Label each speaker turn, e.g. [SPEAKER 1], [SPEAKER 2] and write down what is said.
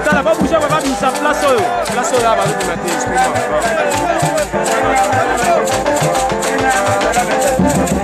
[SPEAKER 1] te tala babouge bababimisa place oyo place oyo bazobima te
[SPEAKER 2] exprima